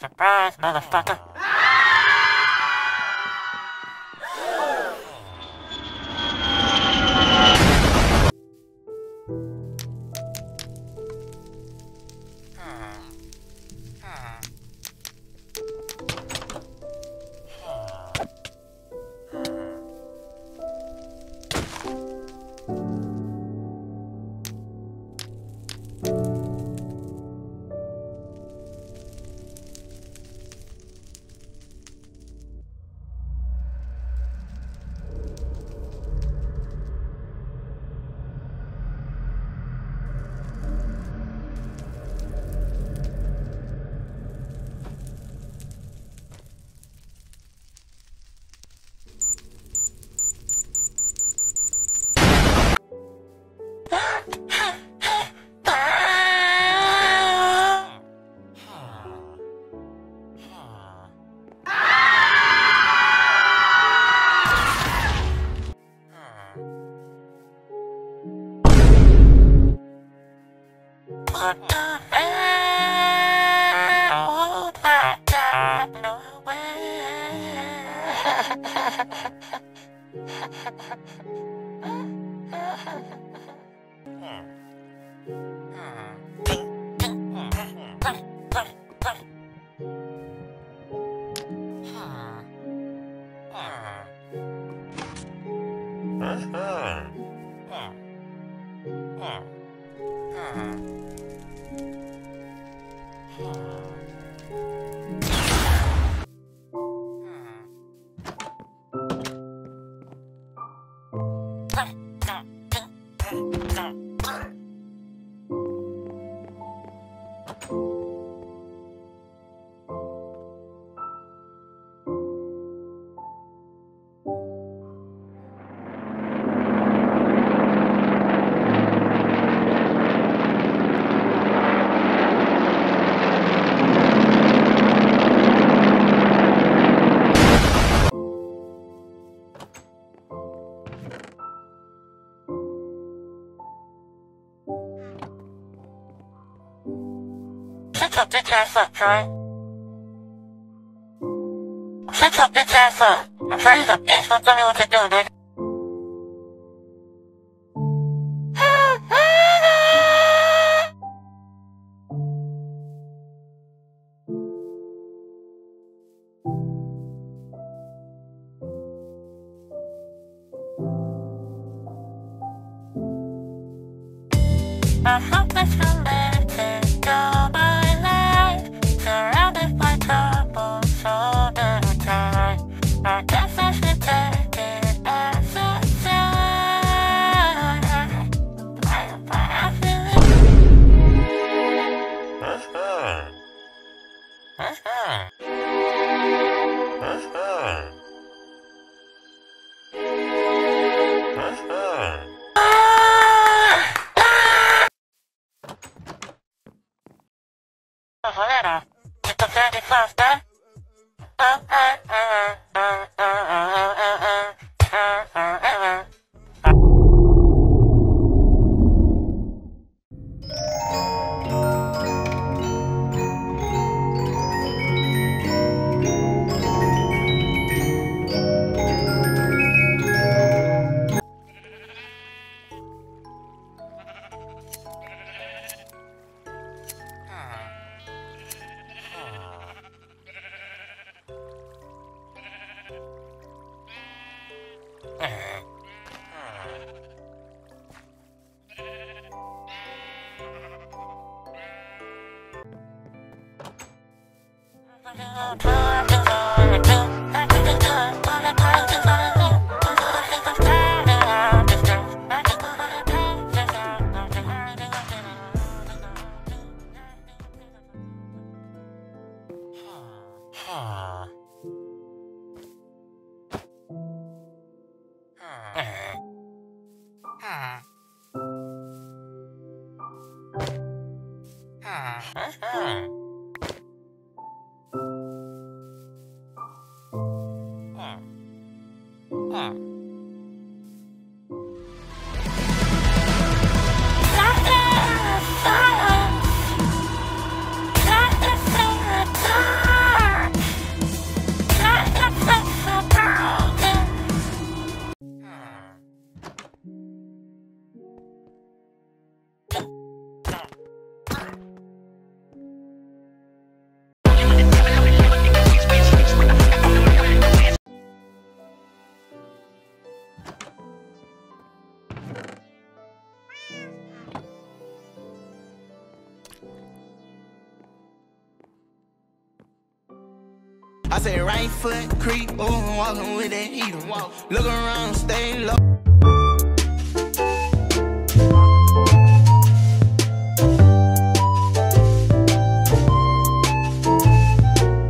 Surprise, motherfucker. Uh-huh. Uh-huh. Uh-huh. 啊。Up, bitch ass up, Troy. Shut up, bitch ass up. I'm trying to bitch, don't tell me what to do, nigga. I hope this to cholera? Czy to? Uh, uh, uh, uh, uh, uh, uh, uh, uh, uh. I'm gonna go to the. I say right foot creep, ooh, walking with that heater. Look around, stay low.